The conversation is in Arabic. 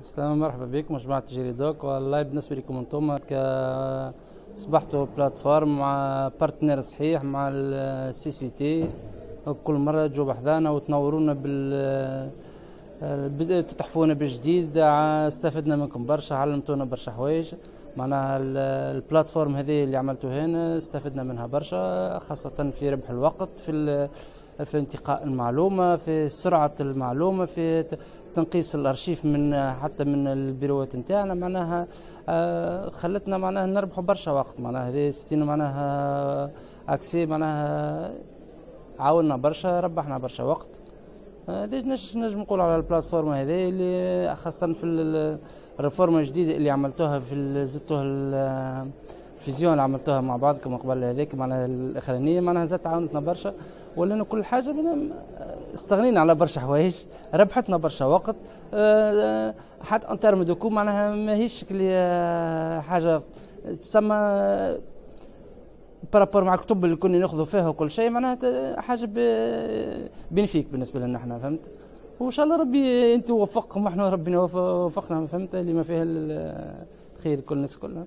السلام مرحبا بكم مجموعة جيري دوك. والله بالنسبة لكم أنتم اصبحتوا plateforme مع partenaire صحيح مع ال CCT كل مرة تجوا بحذانا وتنورونا بال تتحفونا بالجديد استفدنا منكم برشا علمتونا برشا حوايج. معناها ال plateforme هذه اللي عملتوها هنا استفدنا منها برشا خاصة في ربح الوقت في في انتقاء المعلومة في سرعة المعلومة في تنقيص الأرشيف من حتى من البيروات نتاعنا. معناها آه، خلتنا معناها نربحوا برشا وقت. معناها هذه c'est un معناها accès معناها عاوننا برشا ربحنا برشا وقت. هذه نجم نقول على ال plateforme هذه اللي خاصة في الريفورمة الجديدة اللي عملتوها في زدتوها ال fusion اللي عملتوها مع بعضكم قبل هذيك معناها الإخرانية معناها زادت عاونتنا برشا. ولنا كل حاجة استغنينا على برشا حوايج ربحتنا برشا وقت. أه حتى ان ترم دوكو معناها ماهيش حاجة تسمى بارابور مع الكتب اللي كنا ناخذوا فيها وكل شيء معناها حاجة بينفيك بالنسبة لنا إحنا فهمت؟ وإن شاء الله ربي أنت وفقكم وإحنا ربنا وفقنا فهمت؟ اللي ما فيها الخير كل الناس كلها